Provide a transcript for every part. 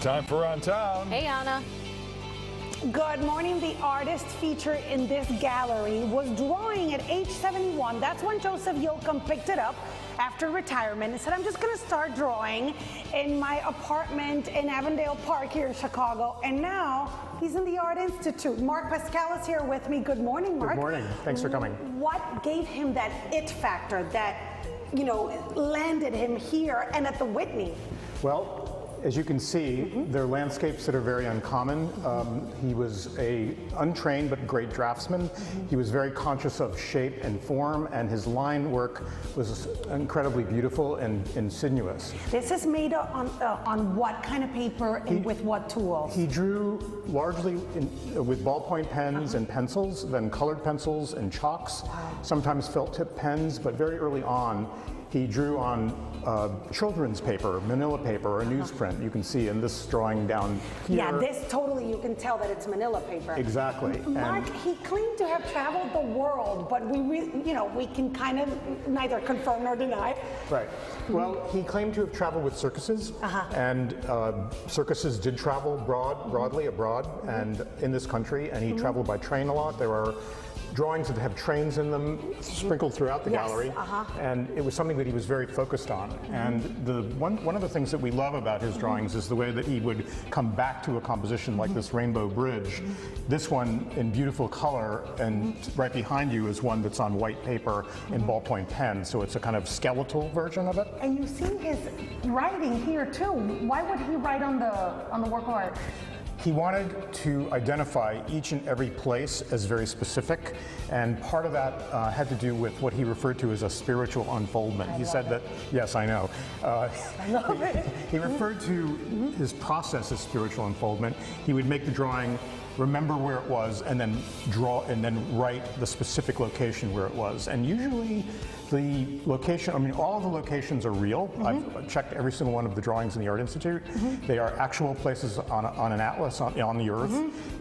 Time for Around Town. Hey, Ana. Good morning. The artist featured in this gallery was drawing at age 71. That's when Joseph Yoakum picked it up after retirement and said, I'm just going to start drawing in my apartment in Avondale Park here in Chicago. And now he's in the Art Institute. Mark Pascale is here with me. Good morning, Mark. Good morning. Thanks for coming. What gave him that it factor that, you know, landed him here and at the Whitney? Well, as you can see, they're landscapes that are very uncommon. Um, he was a untrained but great draftsman. He was very conscious of shape and form, and his line work was incredibly beautiful and, and sinuous. This is made on uh, on what kind of paper and He- with what tools? He drew largely in, uh, with ballpoint pens and pencils, then colored pencils and chalks, sometimes felt tip pens, but very early on, he drew on uh, children's paper, manila paper, or newsprint. You can see in this drawing down here. yeah, this totally you can tell that it's Manila paper. Exactly. Mark, And- he claimed to have traveled the world, but we, you know, we can kind of neither confirm nor deny. Right. Well, he claimed to have traveled with circuses, Uh-huh. and uh, circuses did travel broad, broadly abroad and in this country, and he Mm-hmm. traveled by train a lot. There are drawings that have trains in them sprinkled throughout the Yes, gallery, uh-huh. and it was something that he was very focused on. And the one, one of the things that we love about his drawings is the way that he would come back to a composition like this Rainbow Bridge. This one in beautiful color, and right behind you is one that's on white paper in ballpoint pen, so it's a kind of skeletal version of it. And you see his writing here too. Why would he write on the on the work of art? He wanted to identify each and every place as very specific, and part of that uh, had to do with what he referred to as a spiritual unfoldment. he said that, yes, I know. Uh, love it. he referred to his process as spiritual unfoldment. He would make the drawing, remember where it was, and then draw, and then write the specific location where it was. And usually, the location, I mean, all of the locations are real. I've checked every single one of the drawings in the Art Institute. They are actual places on, on an atlas on, on the earth.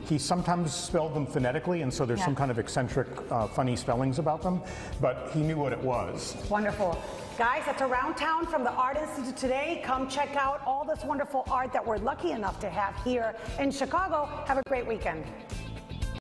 He sometimes spelled them phonetically, and so there's Yeah. some kind of eccentric, uh, funny spellings about them, but he knew what it was. Wonderful. Guys, that's around town from the Art Institute today. Come check out all this wonderful art that we're lucky enough to have here in Chicago. Have a great weekend.